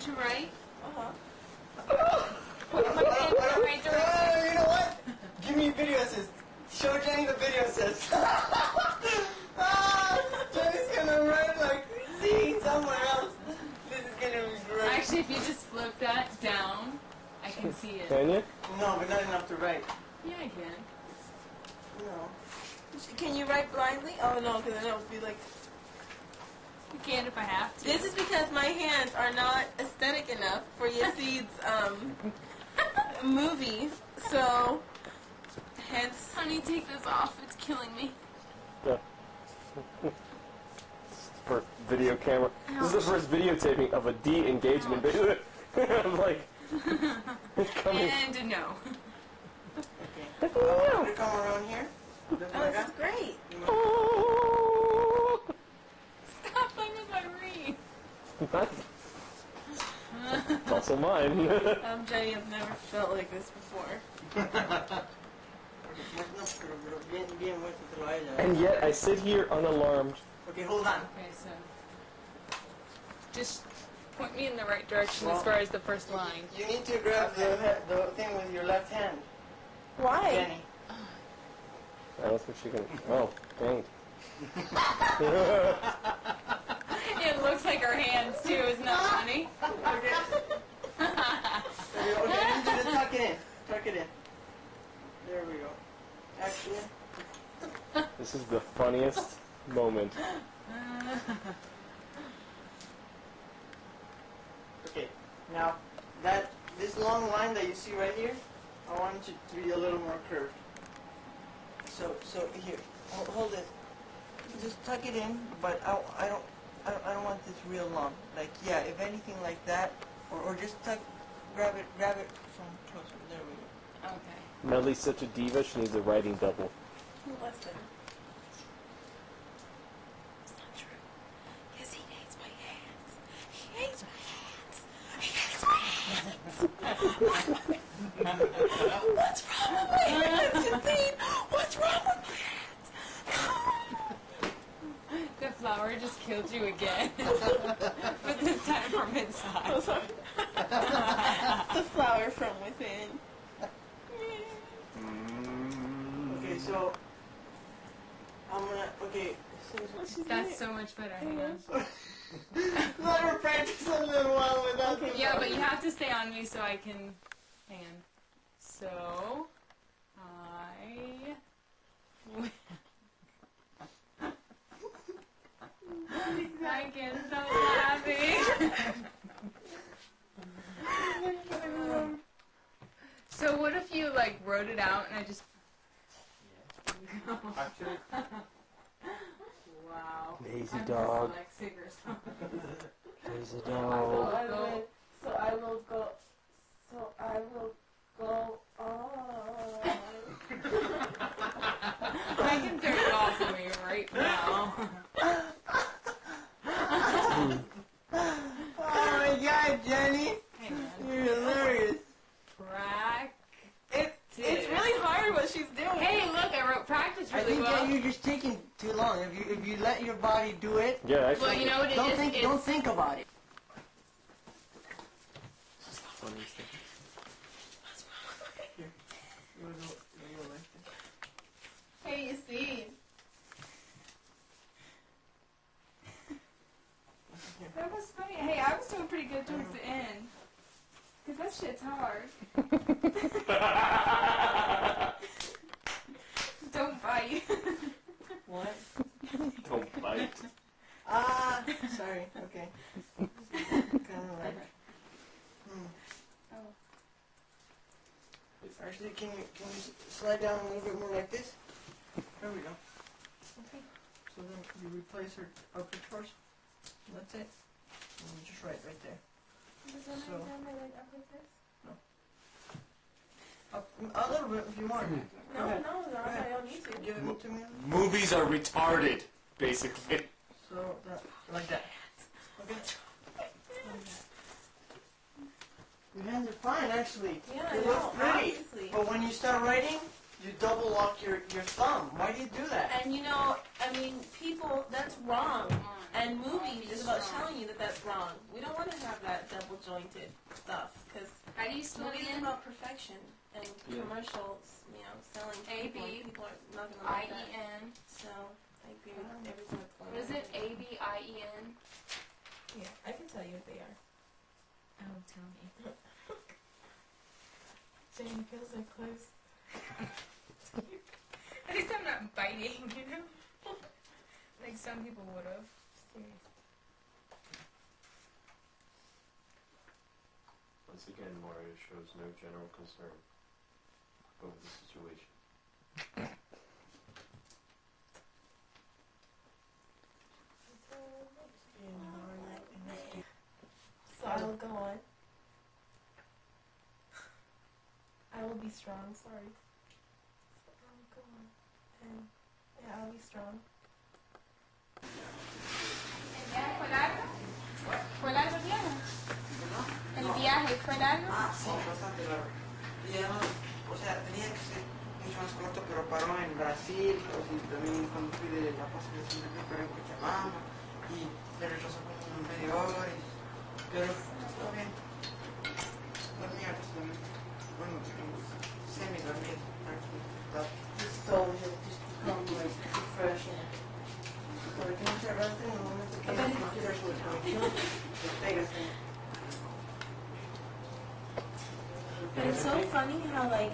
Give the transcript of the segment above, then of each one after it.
to write? Uh-huh. Put my hand in the right direction. Uh, you know what? Give me video assist. Show Jenny the video assist. ah, Jenny's gonna write like see somewhere else. This is gonna be great. Actually, if you just flip that down, I can see it. Can you? no, but not enough to write. Yeah, I can. No. Can you write blindly? Oh no, because then it would be like. You can if I have to. This is because my hands are not aesthetic enough for Yasid's um, movie. So, hence. Honey, take this off. It's killing me. Yeah. First video camera. This is the first videotaping of a de-engagement video. I'm like, coming. And no. Okay. Uh, I'm come around here. Oh, this is great. Stop playing with my ring. It's also mine. Um, Jenny, I've never felt like this before. Bien, bien muéstratelo a ella. and yet I sit here unalarmed. Okay, hold on. Okay, so just point me in the right direction Well- as far as the first line. You need to grab the, the thing with your left hand, Why? Jenny. I don't think she can. Oh, dang. Okay. okay, I need to tuck it in. Tuck it in. There we go. Actually, This is the funniest moment. okay. Now, that this long line that you see right here, I want it to be a little more curved. So, so here, hold, hold it. Just tuck it in, but I, I don't, I don't, I don't want this real long. Like, yeah, if anything like that, or, or just tuck, grab it, grab it from closer. There we go. Okay. Mellie's such a diva, she needs a writing double. Listen. It's not true. Yes, he hates my hands. He hates my hands. He hates my hands. What's wrong with my hands, Yassine? What's wrong with my hands? The flower just killed you again. but this time from inside. the flower from within. Okay, so I'm gonna. Okay, since That's so much better. Hang on. let her practice a little while without the. Yeah, but you have to stay on me so I can. Hang on. So, I. I can't stop laughing. so what if you like wrote it out and I just? Actually, Wow. lazy I'm dog, dyslexic or something. lazy dog. I will, so I will go. So I will go on. I can turn it off for me right now. Oh my God, Jenny, Hang on. you're hilarious. Practice. It's it's really hard what she's doing. Hey, look, I wrote practice I think well. that you're just taking too long. If you if you let your body do it, Yeah, actually. Well, you know what it don't is? think don't think about it. Hey, you see. That was funny. Hey, I was doing pretty good towards the end. Cause that shit's hard. Don't bite. What? Don't bite. Ah, sorry. Okay. kind of like. Hmm. Oh. Actually, can you can you s- slide down a little bit more like this? There we go. Okay. So then you replace her upper. That's it. And you just write right there. So- Up, a little bit if you want. No, no, no, I don't need to. Give it to me. Movies are retarded, basically. So that, like that. Okay. Your hands are fine, actually. Yeah, they I look know, pretty. obviously. But when you start writing, you double lock your, your thumb. Why do you do that? And you know, I mean, people, that's wrong. And movies is about telling you that that's wrong. We don't want to have that double jointed stuff because How do you spell it movies are about perfection and Yeah. commercials, you know, selling to A people. B are not going to like E that. So I agree with um, everything that's going What is it? A B I E N. Yeah, I can tell you what they are. Oh, tell me. Jane feels so close. At I'm not biting, you know? like some people would have. Once again, Mario shows no general concern over the situation. So I will go on. I will be strong, sorry. And yeah, strong. ¿Ya fue largo? ¿Fue largo el viaje? ¿El viaje fue largo? Ah, sí, bastante largo. Y o sea, tenía que ser mucho más corto, pero paró en Brasil, y también cuando fui de La Paz, de Santa Fe, paró en y me retrasó como media hora, pero todo bien. Dormía básicamente. Bueno, semi dormía, tranquilo. But it's so funny how like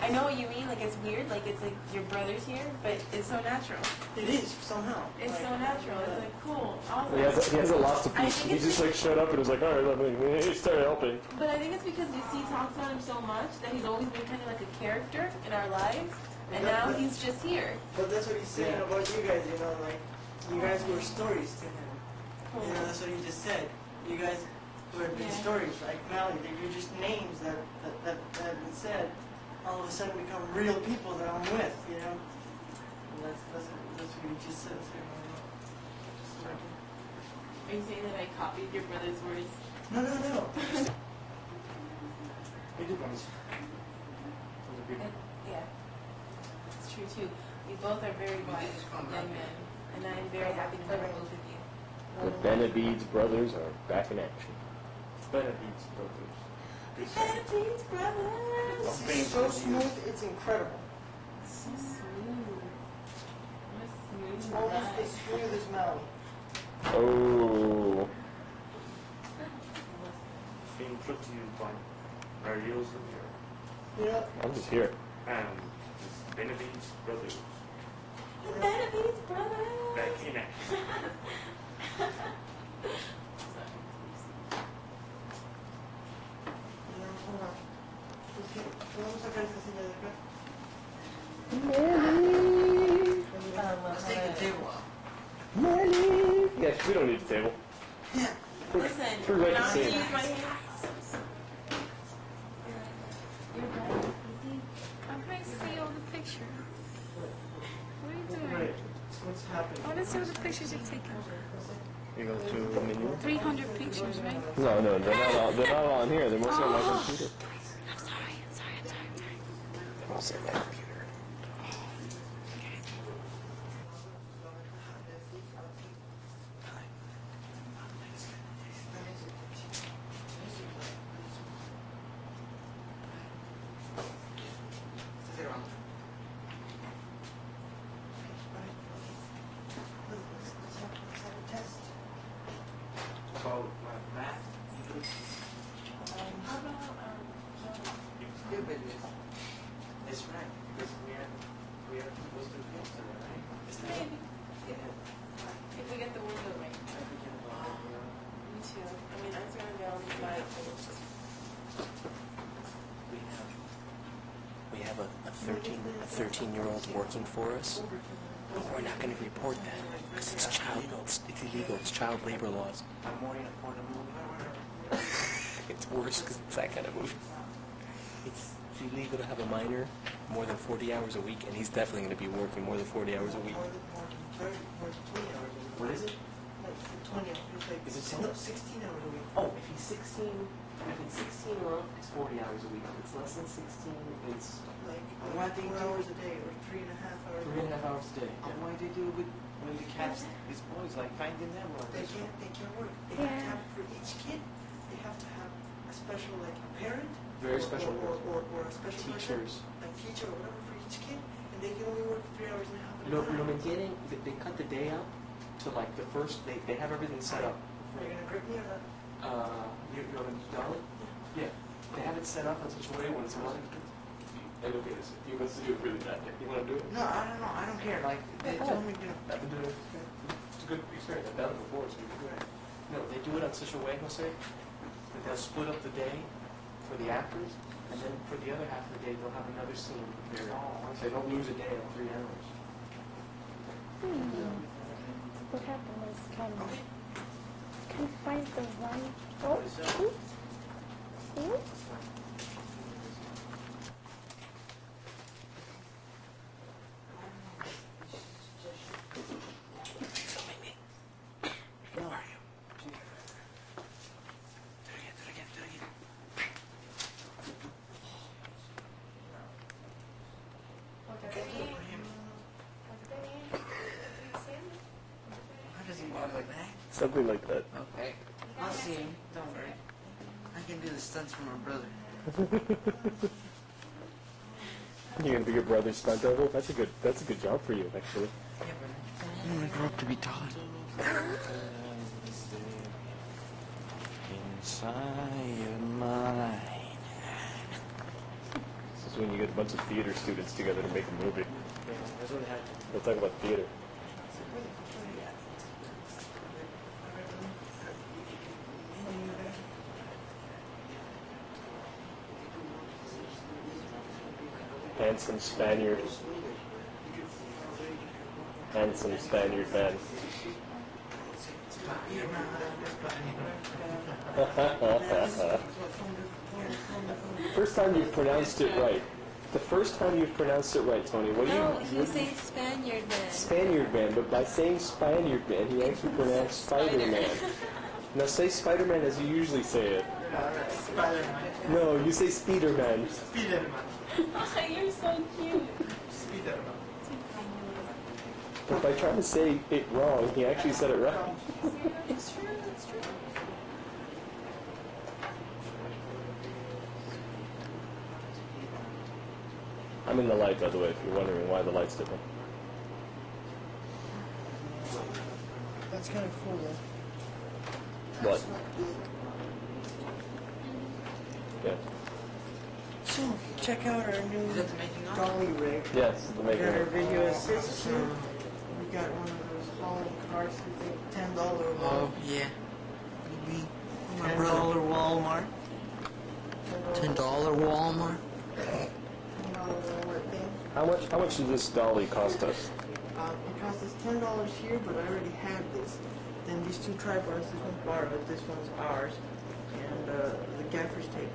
I know what you mean, like it's weird, like it's like your brother's here, but it's so natural. It is somehow. It's Like, so natural. It's like cool, awesome. He has, he has a lot to I piece. He just like showed up and was like, all right, let me. He started helping. But I think it's because Lucy talks about him so much that he's always been kind of like a character in our lives, and now he's just here. But that's what he's saying Yeah. about you guys, you know, like, you guys were stories to him. Cool. You know, that's what he just said. You guys were been Yeah. stories, like Mally, that you're just names that, that, that, that have been said, all of a sudden become real people that I'm with, you know? And that's, that's, that's what he just said. So, Are you saying that I copied your brother's words? no, no, no. He did once. And- yeah, it's true too. We both are very wise young men, and I'm very happy to have both of you. The Benavides brothers are back in action. Benavides brothers. Benedict's brothers. This is so smooth, it's incredible. So smooth. What It's smooth almost as smooth as Mally. Oh. being brought to you by Mario Zamir You know, I'm just here. and his Benavides brothers The Benedict's brothers. back in action. you know, hold on. Okay, Podemos sacar esta silla de acá. Let's take the table out. Molly. Yes, we don't need a table. Listen, We're ready to now see to it. use my hands. You're right. I'm trying to see all the pictures. What are you doing? Right. What's happening? I want to see all the pictures you've taken. You go to menu. 300 pictures, right? No, no, they're not. On, they're not all on here. They're mostly on my oh. computer. I'm sorry, I'm sorry, I'm sorry. They're mostly on my computer. About my math, How about, um, It's right, because we are, we are supposed to fix it, right? maybe, Yeah. if we get the window right. Me too. I mean, I'm gonna go on my We have, we have a, a 13, a 13 year old working for us. But we're not going to report that because it's child, it's, it's illegal. It's child labor laws. I'm more in a portable. It's worse because it's that kind of movie. It's, it's illegal to have a minor more than 40 hours a week, and he's definitely going to be working more than 40 hours a week. More than, more than 30, more than 20 hours. a week. What is it? Like, for 20 or 30 like Is it si- so? no, 16 hours a week. Oh, if he's 16, if it's 16 or up, it's 40 hours a week. If it's less than 16, it's Like Why they four do hours a day or three and a half hours. three and a half hours a day. And why they do it with when the cats, these boys, like finding them or They can't. They can't work. They have to have for each kid. They have to have a special like a parent. Very or- special Or, or, or, a special person, teachers. a teacher or whatever for each kid, and they can only work three hours and a half at a No, time. no, entienden? They, they cut the day out to like the first, they, they have everything set up. Are you gonna grip me or not? Uh, you, you want to dolly? Yeah. They have it set up in such a way when it's not. And okay, so he wants to do it really bad. You want to do it? No, I don't know. I don't care. Like they told me to. I've been doing it. It's a good experience. I've done it before, so you can do it. No, they do it on such a way, Jose, that they'll split up the day for the actors, and then for the other half of the day, they'll have another scene prepared. So they don't lose a day of three hours. Hmm. What happened was um, can you find the one. Oh, oops. Oops. Who are you? Do it again. Do it again. Do it again. How does he walk like that? Something like that. Okay. I'll see him. Don't worry. I can do the stunts for my brother. You're gonna be your brother's stunt double. That's a good. That's a good job for you, actually. Yeah, but I'm gonna grow up to be taller. Inside your mind. This is when you get a bunch of theater students together to make a movie. Yeah, that's what happened. We'll talk about theater. Handsome Spaniard. Handsome Spaniard man. First time you've pronounced it right. The first time you've pronounced it right, Tony. What do you? No, what- he's saying Spaniard man. Spaniard Man, but by saying Spaniard Man, he actually pronounced Spider Man. Now say Spider Man as you usually say it. Spider-Man. No, you say Speeder Man. Spider-Man. You're so cute. Spider-Man. But by trying to say it wrong, he actually said it right. It's true. It's true. I'm in the light, by the way, if you're wondering why the light's different. That's kind of cool. Though. What? That's not good. Yeah. So check out our new Is that the making of? dolly rig. Yes, the We making got our of. video assist here. We got one of those hauling cars. I think ten dollar Oh yeah. Maybe my ten brother. dollar Walmart. Ten dollar Walmart. Ten dollar Walmart thing. How much? How much did this dolly cost us? Um, it cost us ten dollars here, but I already had this. Then these two tripods, this one's borrowed, this one's ours, and uh, the gaffer's tape.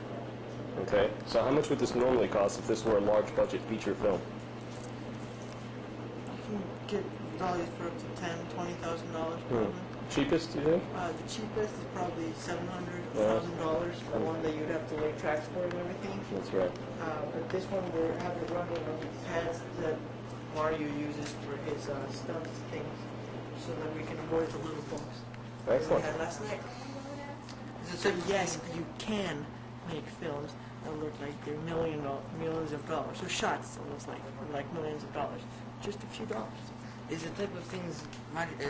Okay. So how much would this normally cost if this were a large budget feature film? You can get dollies for up to ten, twenty thousand dollars probably. Cheapest, do you think? Uh, the cheapest is probably seven hundred thousand dollars for one that you'd have to lay tracks for and everything. That's right. Uh, but this one we have it running on the pads that Mario uses for his uh, stunts things, so that we can avoid the little we Excellent. had last night. So yes, you can make films that look like they're million dollars, millions of dollars. So shots almost like like millions of dollars, just a few dollars. Is the type of things Mar- uh,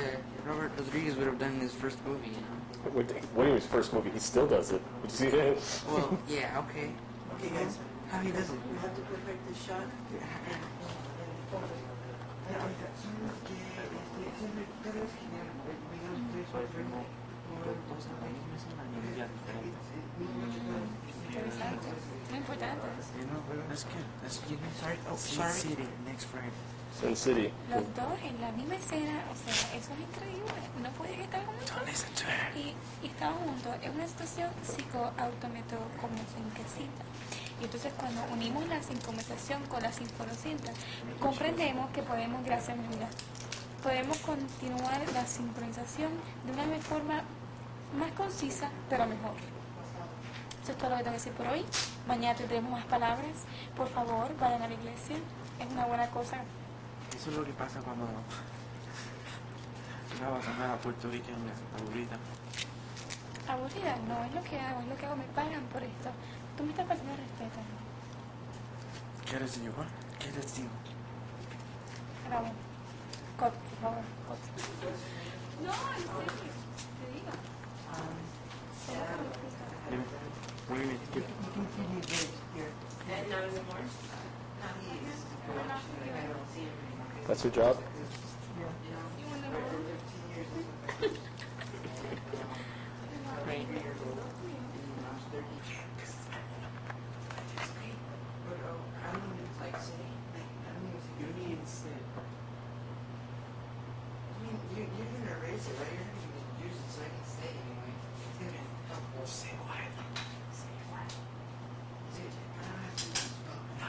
Robert Rodriguez would have done in his first movie, you know? What what in his first movie? He still does it. Did you see that? Well, yeah, okay. Okay, guys, How he does it? we have to perfect this shot. Muy importante. You know, that's good. That's good. Sorry, oh, Sin sorry. City next Friday. Sin City. Los dos en la misma escena, o sea, eso es increíble. No puede estar juntos. Y, y estaban juntos. Es una situación. Y entonces cuando unimos la sincromización con la comprendemos que podemos, gracias Mila, podemos continuar la sincronización de una forma más concisa, pero mejor. Eso es todo lo que tengo que decir por hoy. Mañana tendremos más palabras. Por favor, vayan a la iglesia. Es una buena cosa. Eso es lo que pasa cuando vas a andar a Puerto Rico aburrida. Aburrida, no es lo que hago, es lo que hago. Me pagan por esto. Tú me estás faltando el respeto. ¿Qué digo? ah? ¿Qué les digo? Ramón. Cot, por favor. Cot. No, en serio. Te digo. That's your job? Right. You need to. I mean, you, you're gonna erase it, right? You're not gonna use it so I can stay anyway. It's gonna help. Well, say quietly. Say it quietly. Say it. I don't have to do this. No.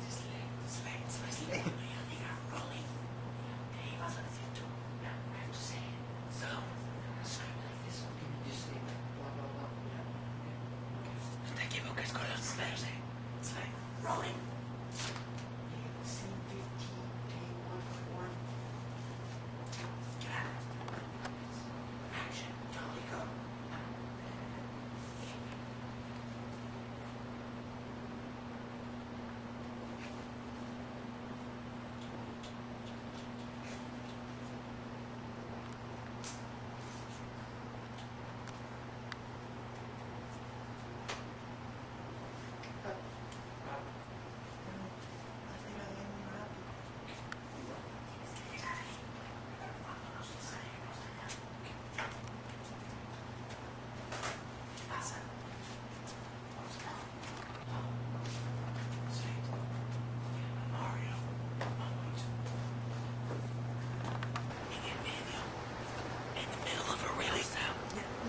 Just lay. Slay. Slay. Slay. Amiga, rolling. Hey, vas a decir tú. No, I have to say it. So, slay like this. Can you just say blah, blah, blah? Yeah. Okay. No te equivoques con los slay. Slay. Slay. Rolling. Scene 15, take 1.1. Get out. Action. Totally go. I think I am happy.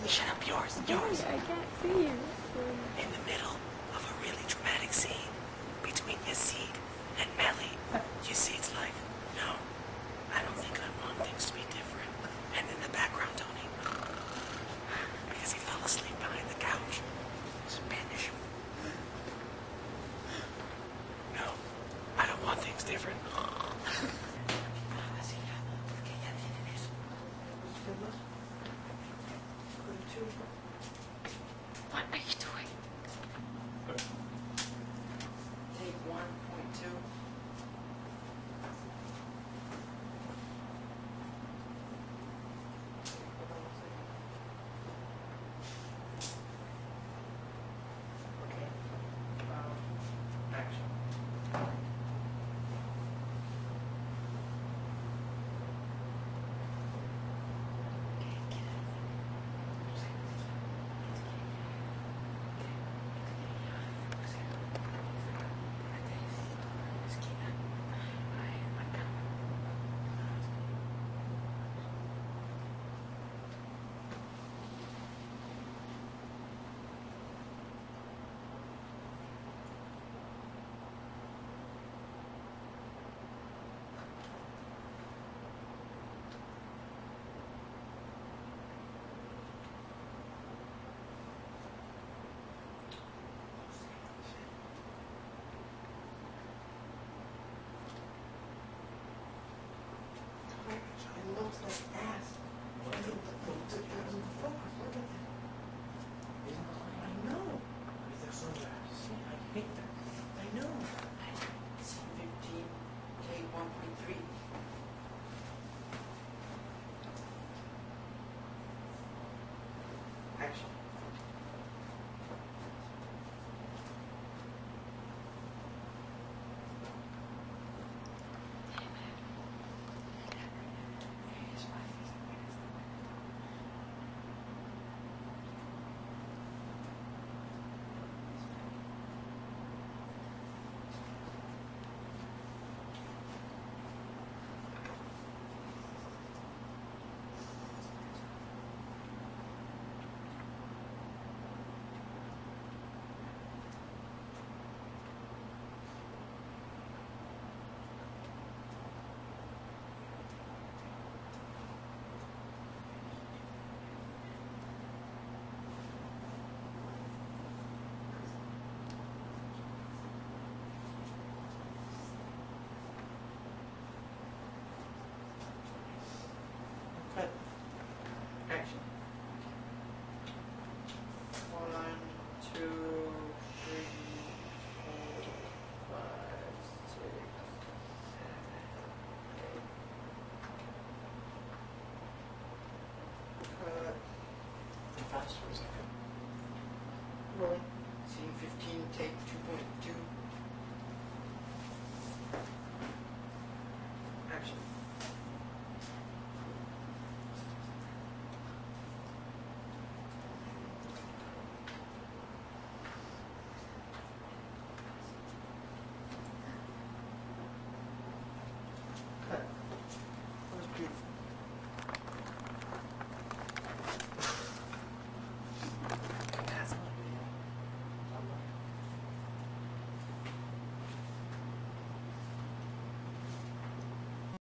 Shut up, yours, yours. I can't see you. In the middle of a really dramatic scene between Yazid and Melly, Yazid's like, three. Action. Scene 15, take 2.2.